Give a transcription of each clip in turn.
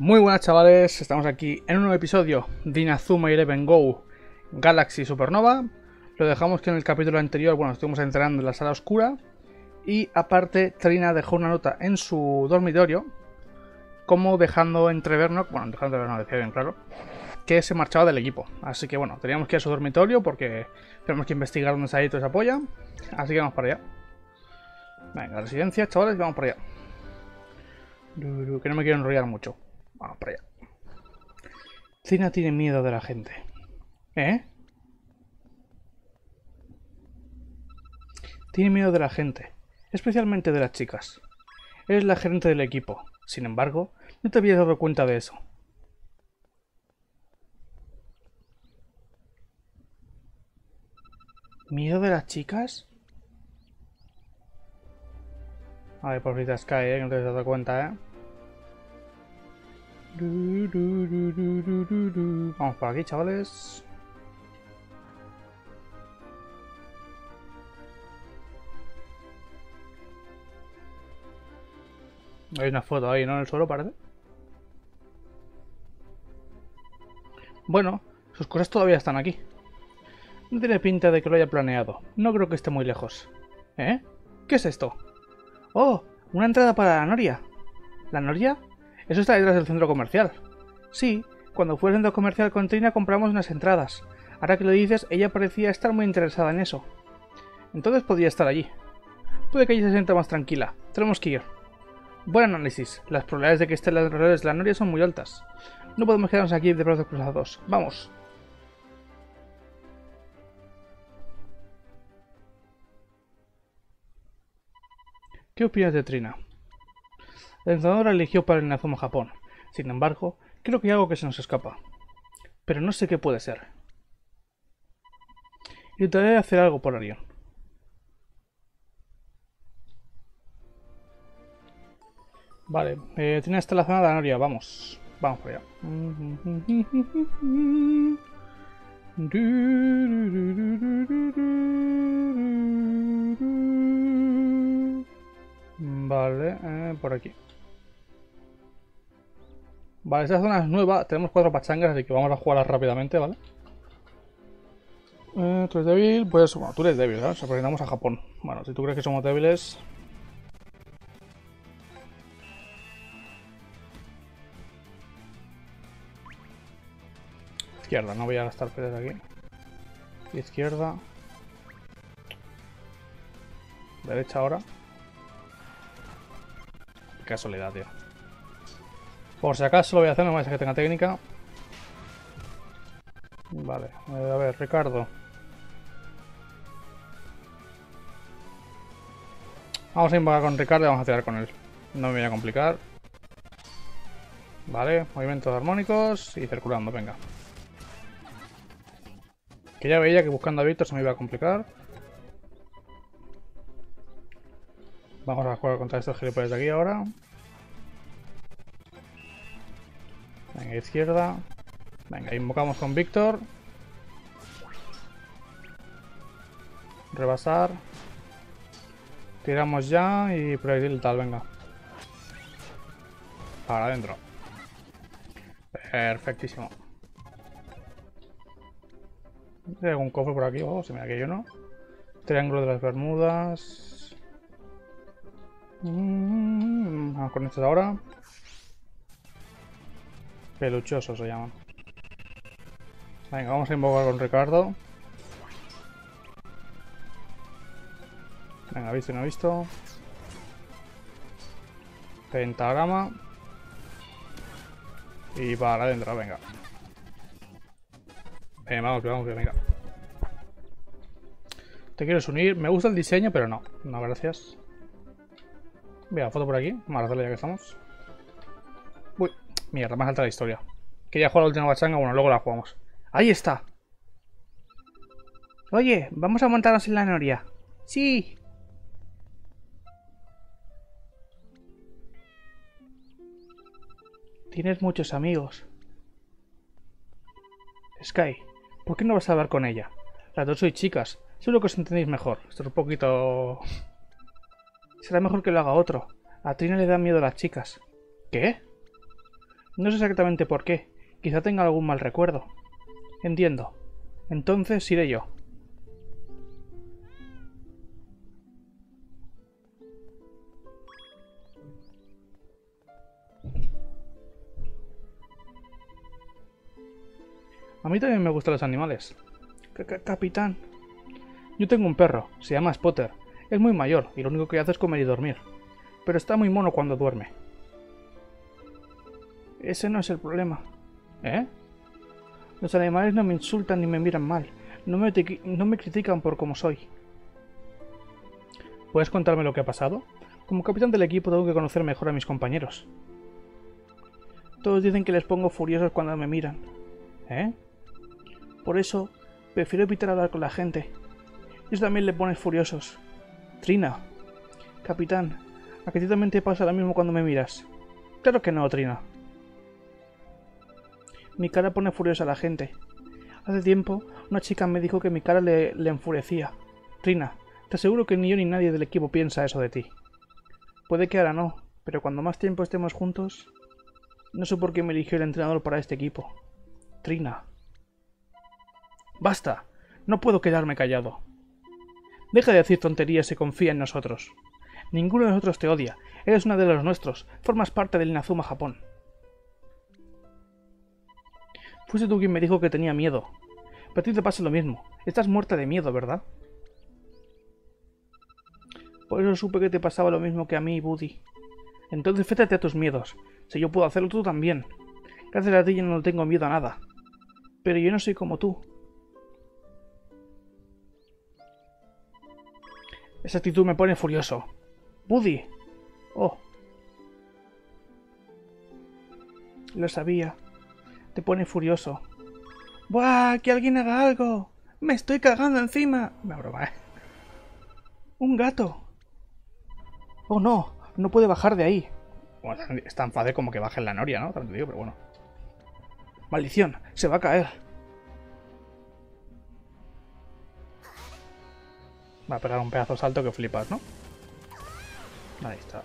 Muy buenas chavales, estamos aquí en un nuevo episodio de Inazuma Eleven Go Galaxy Supernova. Lo dejamos que en el capítulo anterior, bueno, estuvimos entrando en la sala oscura. Y aparte, Trina dejó una nota en su dormitorio, como dejando entrever, no, bueno, dejando entrever, no decía bien claro, que se marchaba del equipo. Así que bueno, teníamos que ir a su dormitorio porque tenemos que investigar dónde está ahí toda esa polla. Así que vamos para allá. Venga, residencia, chavales, vamos para allá. Que no me quiero enrollar mucho. Vamos para allá. Tina tiene miedo de la gente. ¿Eh? Tiene miedo de la gente, especialmente de las chicas. Eres la gerente del equipo. Sin embargo, no te habías dado cuenta de eso. ¿Miedo de las chicas? Ay, pobrita Sky, ¿eh? Que no te has dado cuenta, ¿eh? Vamos por aquí, chavales. Hay una foto ahí, ¿no? En el suelo, parece. Bueno, sus cosas todavía están aquí. No tiene pinta de que lo haya planeado. No creo que esté muy lejos. ¿Eh? ¿Qué es esto? ¡Oh! Una entrada para la Noria. ¿La Noria? Eso está detrás del centro comercial. Sí, cuando fue al centro comercial con Trina compramos unas entradas. Ahora que lo dices, ella parecía estar muy interesada en eso. Entonces podría estar allí. Puede que ella se sienta más tranquila. Tenemos que ir. Buen análisis. Las probabilidades de que esté en los alrededores de la Noria son muy altas. No podemos quedarnos aquí de brazos cruzados. Vamos. ¿Qué opinas de Trina? La entrenadora eligió para el Inazuma Japón. Sin embargo, creo que hay algo que se nos escapa. Pero no sé qué puede ser. Intentaré hacer algo por Arion. Vale, eh, tiene esta la zona de la Noria, vamos. Vamos por allá. Eh, por aquí. Vale, esta zona es nueva. Tenemos cuatro pachangas, así que vamos a jugarlas rápidamente, ¿vale? Eh, tú eres débil, pues bueno, tú eres débil, ¿sabes? Aprendamos a Japón. Bueno, si tú crees que somos débiles... Izquierda, no voy a gastar pedes aquí. Izquierda. Derecha ahora. Casualidad, tío. Por si acaso lo voy a hacer, no me que tenga técnica. Vale, eh, a ver, Ricardo. Vamos a invocar con Ricardo y vamos a tirar con él. No me voy a complicar. Vale, movimientos armónicos y circulando, venga. Que ya veía que buscando a Víctor se me iba a complicar. Vamos a jugar contra estos gilipollas de aquí ahora. Venga, izquierda. Venga, invocamos con Víctor. Rebasar. Tiramos ya y proyectil tal, venga. Para adentro. Perfectísimo. Hay algún cofre por aquí, oh, se me da que yo no. Triángulo de las Bermudas. Mm, vamos con estos ahora. Peluchosos se llaman. Venga, vamos a invocar con Ricardo. Venga, visto y no visto. Pentagrama. Y para adentro, venga. Venga, vamos, vamos, venga. Te quieres unir. Me gusta el diseño, pero no. No, gracias. Mira, foto por aquí. Vamos a ya que estamos. Uy, mierda, más alta la historia. Quería jugar la última bachanga, bueno, luego la jugamos. ¡Ahí está! Oye, vamos a montarnos en la noria. ¡Sí! Tienes muchos amigos. Sky, ¿por qué no vas a hablar con ella? Las dos sois chicas. Seguro que os entendéis mejor. Esto es un poquito... Será mejor que lo haga otro. A Trina le da miedo a las chicas. ¿Qué? No sé exactamente por qué. Quizá tenga algún mal recuerdo. Entiendo. Entonces iré yo. A mí también me gustan los animales. capitán. Yo tengo un perro, se llama Spotter. Es muy mayor y lo único que hace es comer y dormir. Pero está muy mono cuando duerme. Ese no es el problema. ¿Eh? Los animales no me insultan ni me miran mal. No me, no me critican por cómo soy. ¿Puedes contarme lo que ha pasado? Como capitán del equipo tengo que conocer mejor a mis compañeros. Todos dicen que les pongo furiosos cuando me miran. ¿Eh? Por eso, prefiero evitar hablar con la gente. Ellos también le pones furiosos. Trina. Capitán, ¿a ti también te pasa lo mismo cuando me miras? Claro que no, Trina. Mi cara pone furiosa a la gente. Hace tiempo, una chica me dijo que mi cara le, le enfurecía. Trina, te aseguro que ni yo ni nadie del equipo piensa eso de ti. Puede que ahora no, pero cuando más tiempo estemos juntos... No sé por qué me eligió el entrenador para este equipo. Trina. Basta. No puedo quedarme callado. Deja de decir tonterías y confía en nosotros. Ninguno de nosotros te odia. Eres uno de los nuestros. Formas parte del Inazuma Japón. Fuiste tú quien me dijo que tenía miedo. Pero a ti te pasa lo mismo. Estás muerta de miedo, ¿verdad? Por eso supe que te pasaba lo mismo que a mí, Buddy. Entonces fétate a tus miedos. Si yo puedo hacerlo, tú también. Gracias a ti yo no tengo miedo a nada. Pero yo no soy como tú. Esa actitud me pone furioso. Buddy. Oh. Lo sabía te pone furioso. ¡Buah! ¡Que alguien haga algo! ¡Me estoy cagando encima! Me broma, ¿eh? ¡Un gato! ¡Oh no! No puede bajar de ahí. Bueno, es tan fácil como que baje en la noria, ¿no? Digo, pero bueno. ¡Maldición! ¡Se va a caer! Va a pegar un pedazo salto que flipas, ¿no? Ahí está.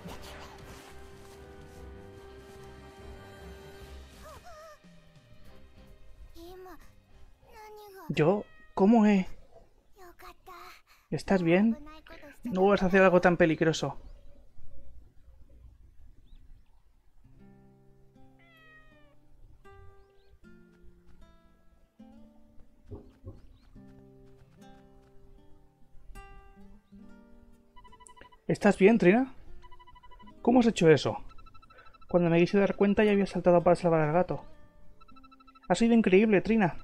¿Yo? ¿Cómo he...? ¿Estás bien? No vas a hacer algo tan peligroso. ¿Estás bien, Trina? ¿Cómo has hecho eso? Cuando me quise dar cuenta ya había saltado para salvar al gato. Ha sido increíble, Trina.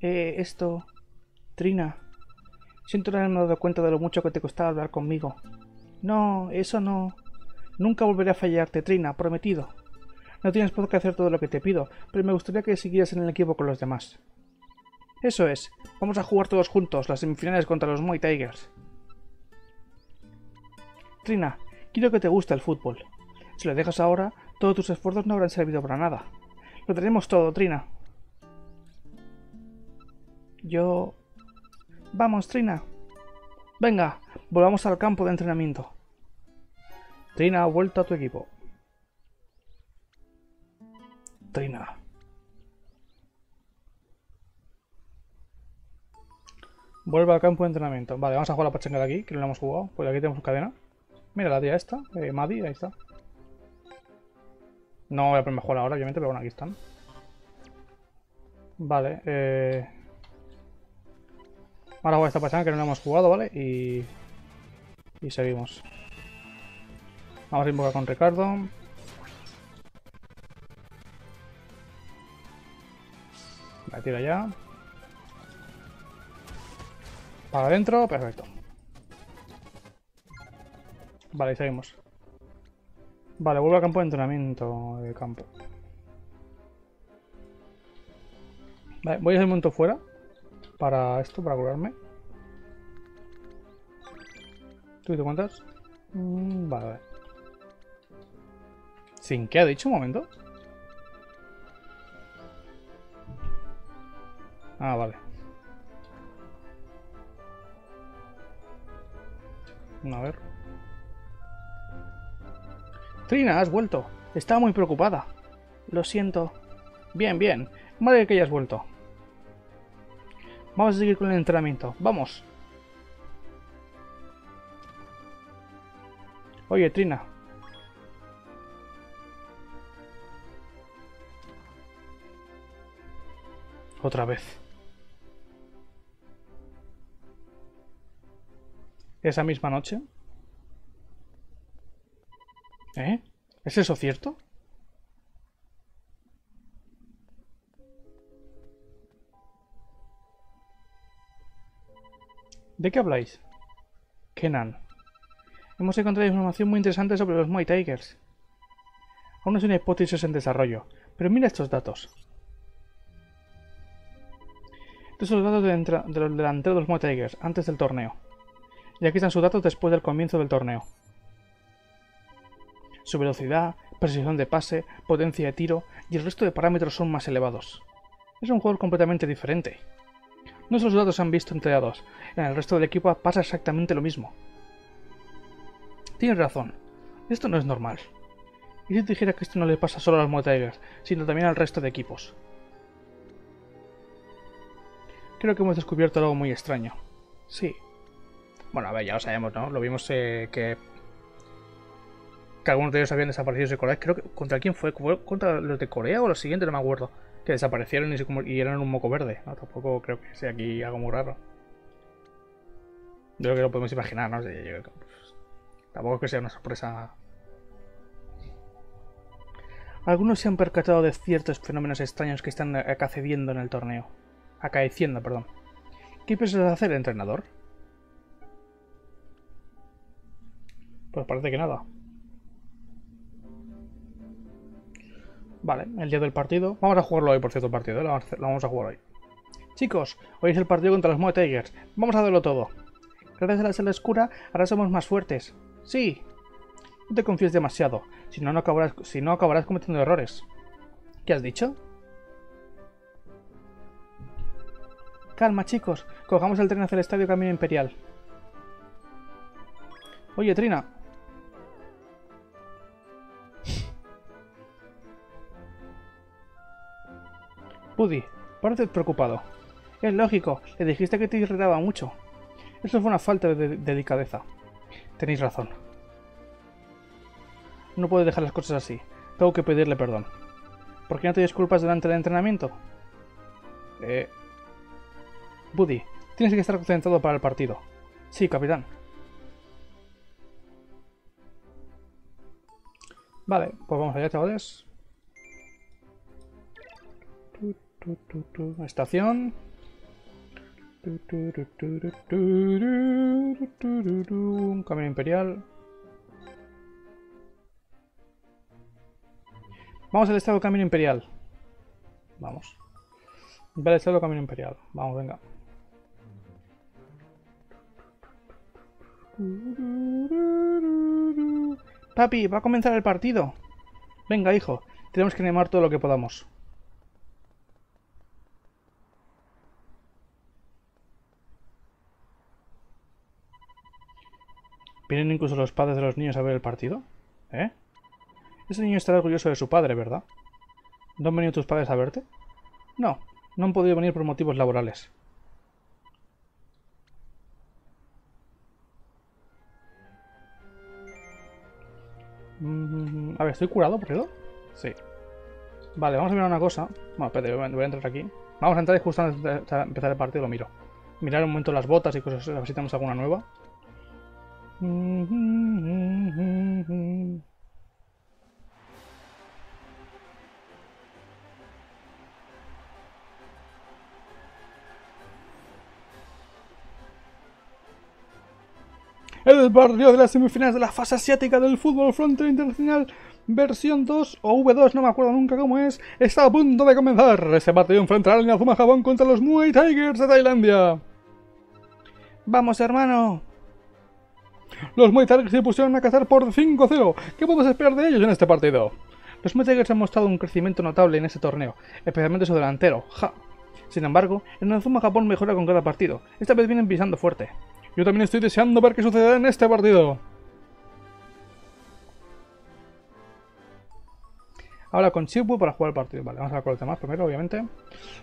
Eh, esto... Trina. Siento no haberme dado cuenta de lo mucho que te costaba hablar conmigo. No, eso no. Nunca volveré a fallarte, Trina, prometido. No tienes por qué hacer todo lo que te pido, pero me gustaría que siguieras en el equipo con los demás. Eso es. Vamos a jugar todos juntos las semifinales contra los Muay Tigers. Trina, quiero que te guste el fútbol. Si lo dejas ahora, todos tus esfuerzos no habrán servido para nada. Lo tenemos todo, Trina. Yo... Vamos, Trina. Venga, volvamos al campo de entrenamiento. Trina ha vuelto a tu equipo. Trina. Vuelve al campo de entrenamiento. Vale, vamos a jugar la pachanga de aquí, que no la hemos jugado. Pues aquí tenemos cadena. Mira la tía esta, eh, ahí está. No voy a jugar ahora, obviamente, pero bueno, aquí están. Vale, eh... Ahora voy esta pasada que no la hemos jugado, ¿vale? Y... Y seguimos. Vamos a invocar con Ricardo. La tira ya. Para adentro, perfecto. Vale, seguimos. Vale, vuelvo al campo de entrenamiento de campo. Vale, voy a hacer un momento fuera para esto, para curarme. ¿Tú te cuentas? Mm, vale, vale. ¿Sin qué ha dicho un momento? Ah, vale. A ver. Trina, has vuelto. Estaba muy preocupada. Lo siento. Bien, bien. Madre que hayas vuelto. Vamos a seguir con el entrenamiento. ¡Vamos! Oye, Trina. Otra vez. Esa misma noche. ¿Eh? ¿Es eso cierto? ¿De qué habláis? Kenan. Hemos encontrado información muy interesante sobre los Muay Tigers. Aún es una hipótesis en desarrollo, pero mira estos datos. Estos son los datos de, los delanteros de los Muay Tigers antes del torneo. Y aquí están sus datos después del comienzo del torneo. Su velocidad, precisión de pase, potencia de tiro y el resto de parámetros son más elevados. Es un jugador completamente diferente. Nuestros datos se han visto entregados. En el resto del equipo pasa exactamente lo mismo. Tienes razón. Esto no es normal. ¿Y si te dijera que esto no le pasa solo a los Muay sino también al resto de equipos? Creo que hemos descubierto algo muy extraño. Sí. Bueno, a ver, ya lo sabemos, ¿no? Lo vimos eh, que... Que algunos de ellos habían desaparecido de Corea. Creo que... ¿Contra quién fue? ¿Fue contra los de Corea o los siguientes? No me acuerdo que desaparecieron y, eran un moco verde. No, tampoco creo que sea aquí algo muy raro. Yo creo que lo podemos imaginar, ¿no? Pues, tampoco es que sea una sorpresa. Algunos se han percatado de ciertos fenómenos extraños que están acaeciendo en el torneo. Acaeciendo, perdón. ¿Qué piensas hacer, entrenador? Pues parece que nada. Vale, el día del partido. Vamos a jugarlo hoy, por cierto, el partido. ¿eh? Lo, vamos a jugar hoy. Chicos, hoy es el partido contra los Moe Tigers. Vamos a darlo todo. Gracias a la sala oscura, ahora somos más fuertes. Sí. No te confíes demasiado. Si no, no acabarás, si no, acabarás cometiendo errores. ¿Qué has dicho? Calma, chicos. Cojamos el tren hacia el Estadio Camino Imperial. Oye, Trina, Buddy, pareces preocupado. Es lógico, le dijiste que te irritaba mucho. Eso fue una falta de, delicadeza. Tenéis razón. No puedo dejar las cosas así. Tengo que pedirle perdón. ¿Por qué no te disculpas delante del entrenamiento? Eh... Buddy, tienes que estar concentrado para el partido. Sí, capitán. Vale, pues vamos allá, chavales. Estación. Un camino imperial. Vamos al estado camino imperial. Vamos. Ve al estado camino imperial. Vamos, venga. Papi, va a comenzar el partido. Venga, hijo. Tenemos que animar todo lo que podamos. ¿Vienen incluso los padres de los niños a ver el partido? ¿Eh? Ese niño estará orgulloso de su padre, ¿verdad? ¿No han venido tus padres a verte? No, no han podido venir por motivos laborales. Mm, a ver, ¿estoy curado, por eso? Sí. Vale, vamos a mirar una cosa. Bueno, espérate, voy a entrar aquí. Vamos a entrar justo antes de empezar el partido lo miro. Mirar un momento las botas y cosas, a ver si tenemos alguna nueva. El partido de las semifinales de la fase asiática del fútbol frontera internacional versión 2 o V2, no me acuerdo nunca cómo es, está a punto de comenzar. Este partido enfrentará a Inazuma Japón contra los Muay Tigers de Tailandia. Vamos, hermano. Los Muay se pusieron a cazar por 5-0. ¿Qué podemos esperar de ellos en este partido? Los Muay han mostrado un crecimiento notable en este torneo, especialmente su delantero, Ja. Sin embargo, el Nazuma Japón mejora con cada partido. Esta vez vienen pisando fuerte. Yo también estoy deseando ver qué sucederá en este partido. Habla con Chipwood para jugar el partido. Vale, vamos a hablar con los demás primero, obviamente.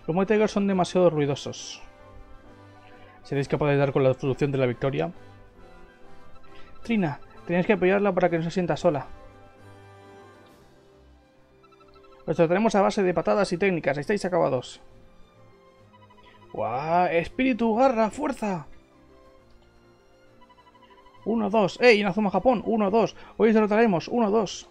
Los Muay son demasiado ruidosos. ¿Seréis capaces de dar con la solución de la victoria? Trina, tenéis que apoyarla para que no se sienta sola. Os trataremos a base de patadas y técnicas. Estáis acabados. ¡Guau! ¡Espíritu, garra, fuerza! 1, 2. ¡Ey! Inazuma Japón. 1, 2. Hoy derrotaremos. 1, 2.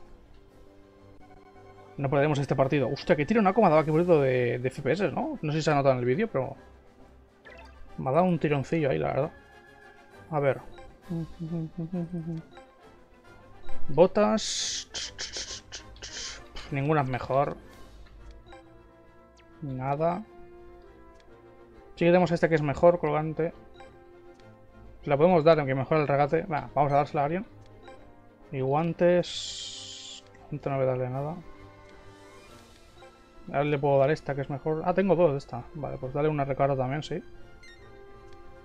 No perderemos este partido. Hostia, que tira una coma daba que bonito de, de FPS, ¿no? No sé si se ha notado en el vídeo, pero... Me ha dado un tironcillo ahí, la verdad. A ver. Botas... Ninguna es mejor. Nada. Sí que tenemos esta que es mejor, colgante. La podemos dar, aunque mejor el regate. vamos a dársela a alguien. Y guantes... Guante no voy a darle nada. A ver, le puedo dar esta, que es mejor. Ah, tengo dos de esta. Vale, pues dale una recarga también, sí.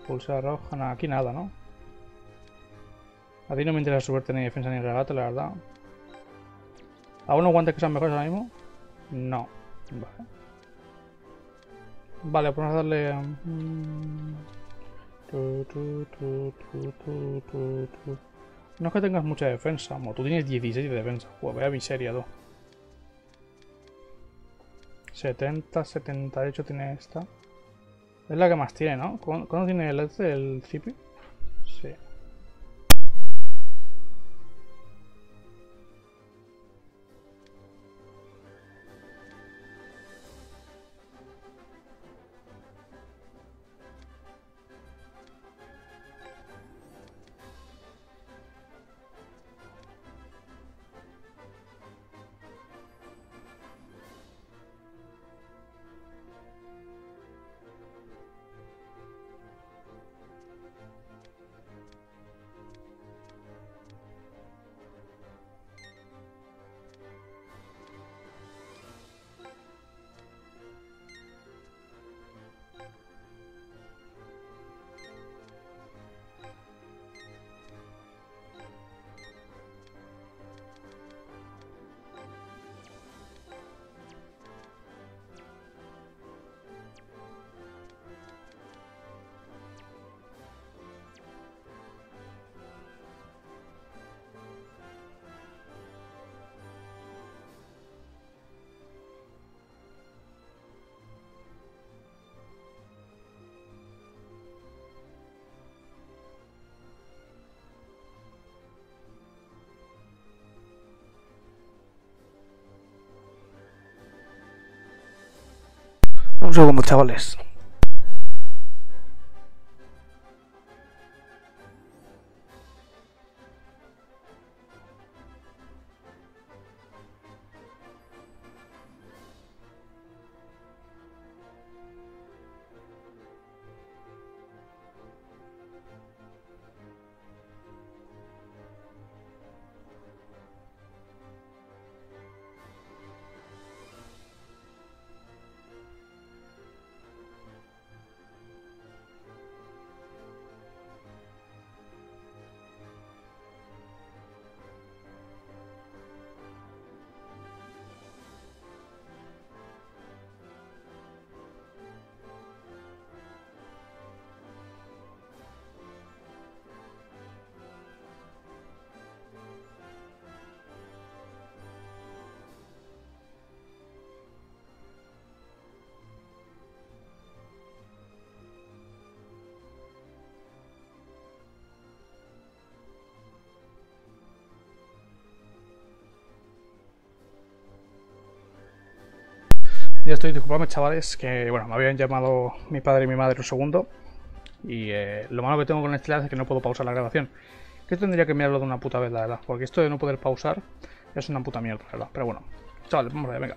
Pulsar roja. Aquí nada, ¿no? A ti no me interesa subirte ni defensa ni regate, la verdad. ¿A unos guantes que sean mejores ahora mismo? No. Vale. Vale, podemos darle... No es que tengas mucha defensa, como tú tienes 16 de defensa. Joder, vaya miseria, tú. 70, 78 tiene esta. Es la que más tiene, ¿no? ¿Cuándo, tiene el, el Zipi? Sí. Un segundo, chavales. Ya estoy, disculpadme chavales, que bueno, me habían llamado mi padre y mi madre un segundo. Y eh, lo malo que tengo con este es que no puedo pausar la grabación. Que tendría que mirarlo de una puta vez, la verdad. Porque esto de no poder pausar es una puta mierda, la verdad. Pero bueno, chavales, vamos allá, venga.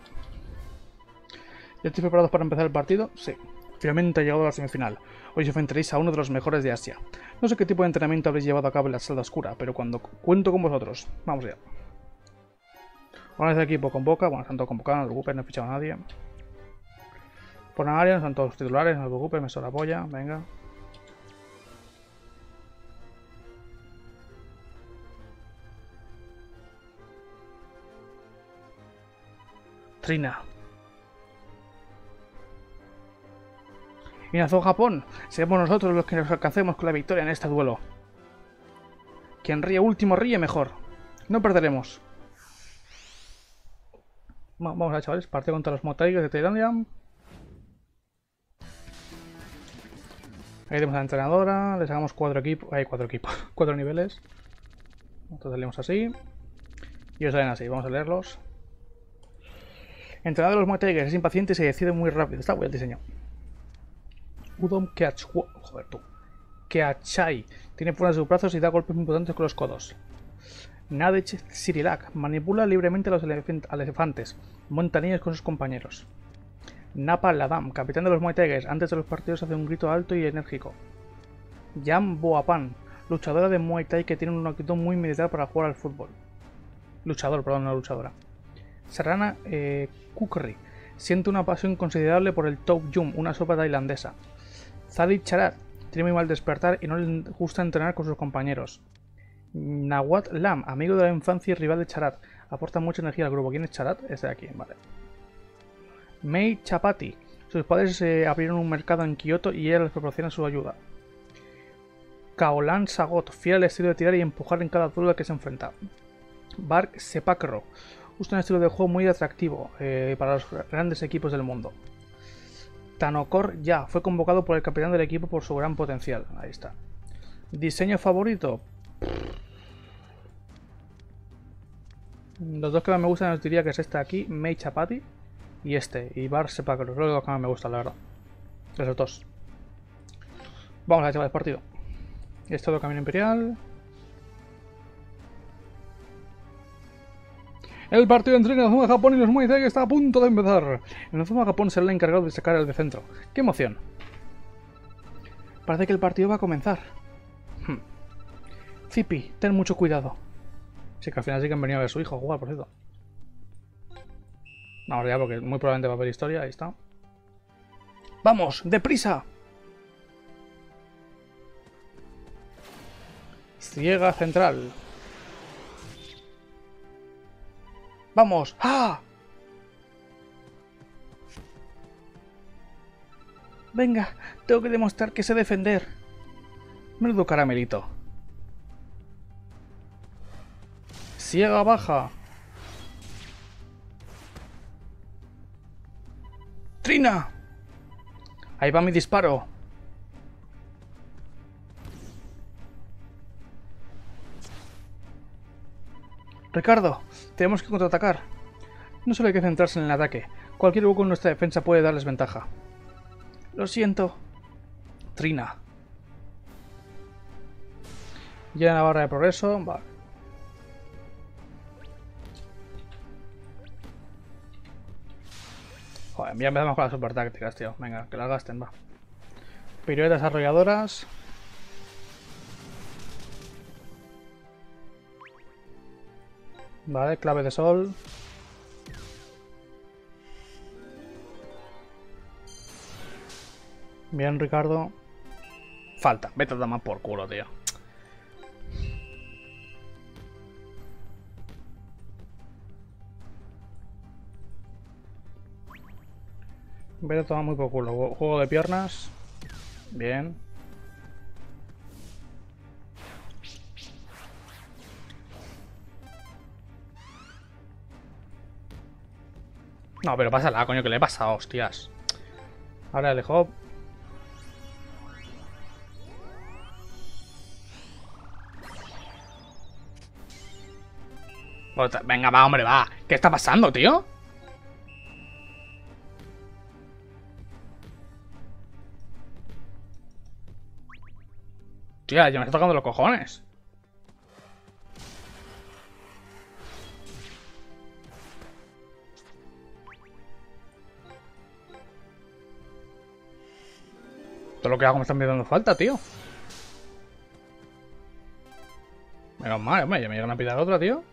¿Ya estoy preparados para empezar el partido? Sí. Finalmente ha llegado a la semifinal. Hoy os enfrentaréis a uno de los mejores de Asia. No sé qué tipo de entrenamiento habréis llevado a cabo en la sala oscura, pero cuando cuento con vosotros. Vamos allá. Una vez equipo convoca, bueno, están todos convocados, no os preocupéis, no he fichado a nadie. Por área, son todos titulares, no os preocupes, me la polla, venga. Trina. Inazú Japón, seremos nosotros los que nos alcancemos con la victoria en este duelo. Quien ríe último ríe mejor. No perderemos. Vamos a ver, chavales. Partido contra los Motaigers de Tailandia. Ahí tenemos a la entrenadora. Le sacamos cuatro equipos. Hay cuatro equipos. cuatro niveles. Entonces leemos así. Y os salen así. Vamos a leerlos. Entrenador de los Muay es impaciente y se decide muy rápido. Está bueno el diseño. Udom Keachwa. Joder, tú. Keachai. Tiene fuerza de sus brazos y da golpes muy potentes con los codos. Nadech Sirilak. Manipula libremente a los elefantes. Monta niños con sus compañeros. Napa Ladam. Capitán de los Muay Antes de los partidos hace un grito alto y enérgico. Yam Boapan. Luchadora de Muay Thai que tiene una actitud muy militar para jugar al fútbol. Luchador, perdón, no luchadora. Serrana eh, Kukri. Siente una pasión considerable por el Top Yum, una sopa tailandesa. Zadi Charat. Tiene muy mal despertar y no le gusta entrenar con sus compañeros. Nawat Lam, amigo de la infancia y rival de Charat. Aporta mucha energía al grupo. ¿Quién es Charat? Este de aquí, vale. Mei Chapati. Sus padres eh, abrieron un mercado en Kioto y ella les proporciona su ayuda. Kaolan Sagot, fiel al estilo de tirar y empujar en cada duelo que se enfrenta. Bark Sepakro, usa un estilo de juego muy atractivo eh, para los grandes equipos del mundo. Tanokor Ya, fue convocado por el capitán del equipo por su gran potencial. Ahí está. Diseño favorito. Los dos que más me gustan os diría que es este aquí, Mei Chapati, y este, y Bar. Creo que los que más me gustan, la verdad. Esos dos. Vamos a ver, el partido. Es todo camino imperial. El partido entre Inazuma Japón y los Muay Thai está a punto de empezar. Inazuma Japón será el encargado de sacar el de centro. ¡Qué emoción! Parece que el partido va a comenzar. Hmm. Zipi, ten mucho cuidado. Sí, que al final sí que han venido a ver a su hijo jugar, por cierto. No, ya porque muy probablemente va a haber historia, ahí está. ¡Vamos! ¡Deprisa! Ciega central. ¡Vamos! ¡Ah! Venga, tengo que demostrar que sé defender. Menudo caramelito. Ciega baja. ¡Trina! Ahí va mi disparo. Ricardo, tenemos que contraatacar. No solo hay que centrarse en el ataque. Cualquier hueco en nuestra defensa puede darles ventaja. Lo siento. Trina. Llena la barra de progreso. Vale. Joder, ya empezamos con las super tácticas, tío. Venga, que las gasten, va. Piruetas arrolladoras. Vale, clave de sol. Bien, Ricardo. Falta. Vete a tomar por culo, tío. Vete a tomar muy por culo. Juego de piernas. Bien. No, pero pásala, coño, que le he pasado, hostias. Ahora el hop. Venga, va, hombre, va. ¿Qué está pasando, tío? Tía, ya me está tocando los cojones. Todo lo que hago me está dando falta, tío. Menos mal, hombre, ya me llegan a pillar otra, tío.